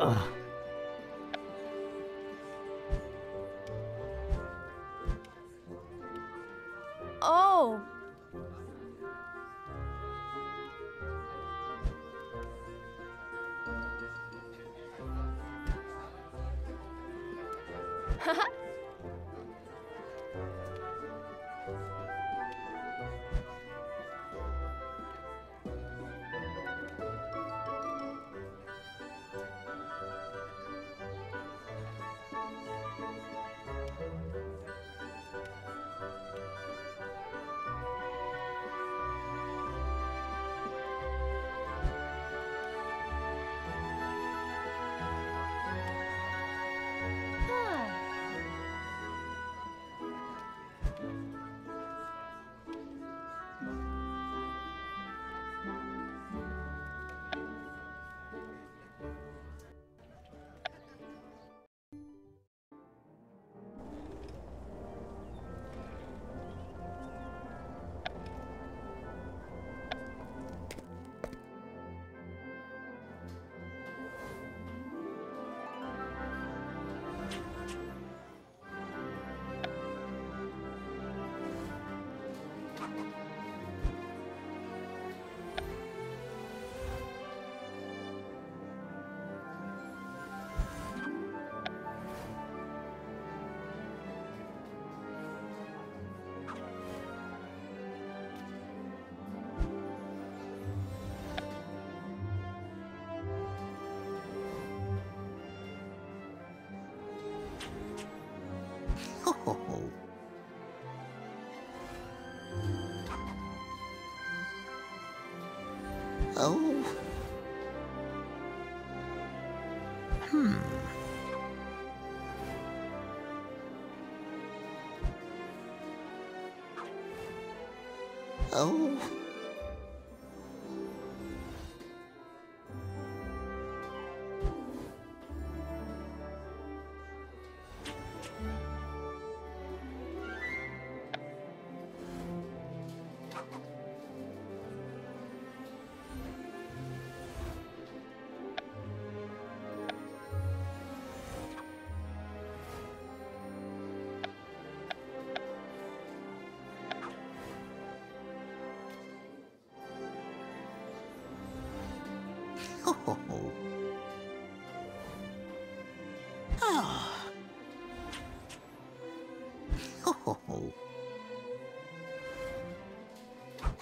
Ugh. 哈 哈 Oh. Hmm. Oh.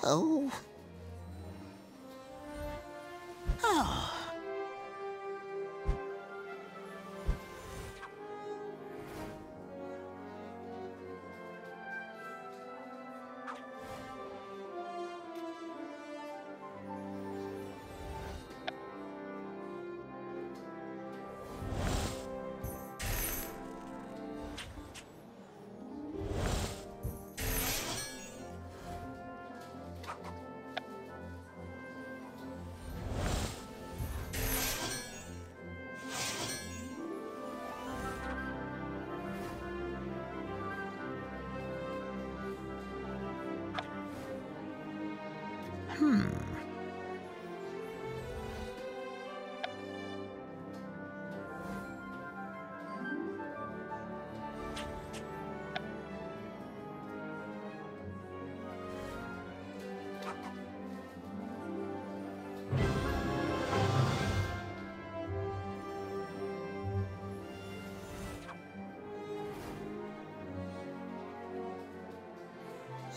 Oh.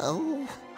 Oh.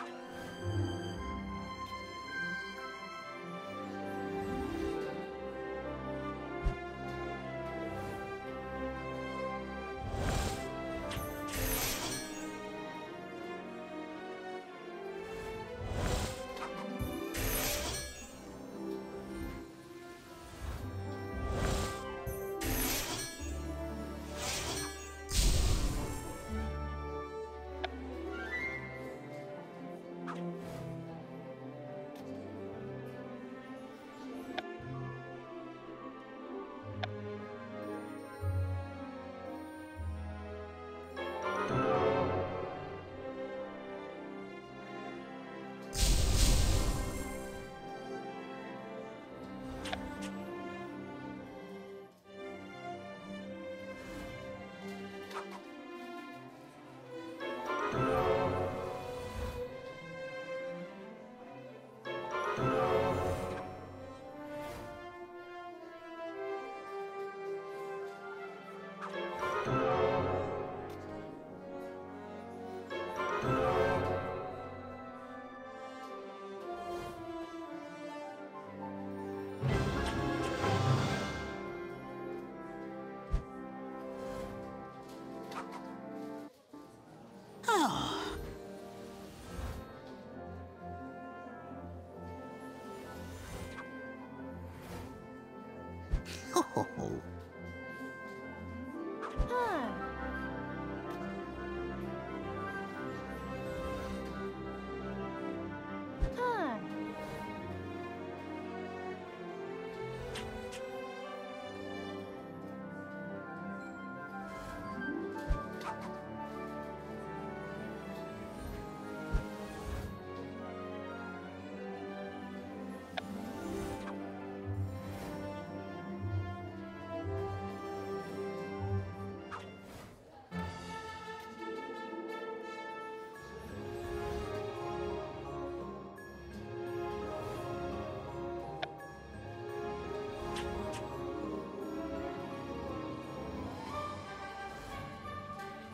Oh.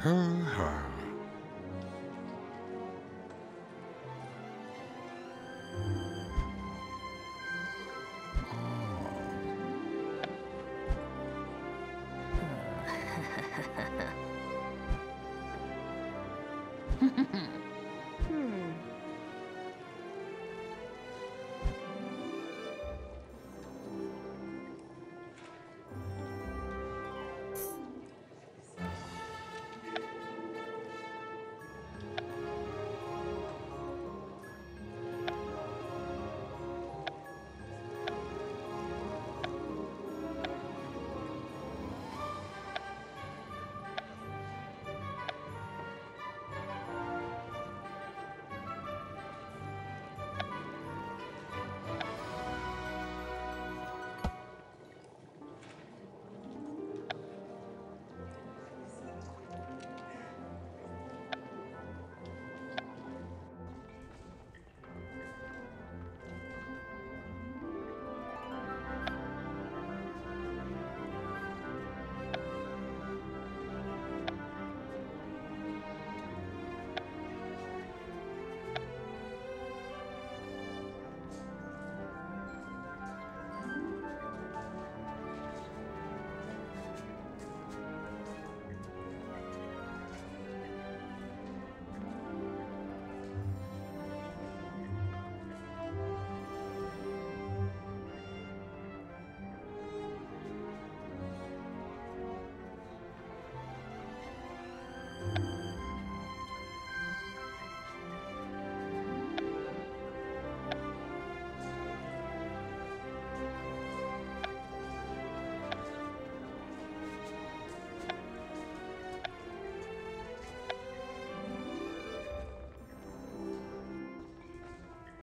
Ha ha ha.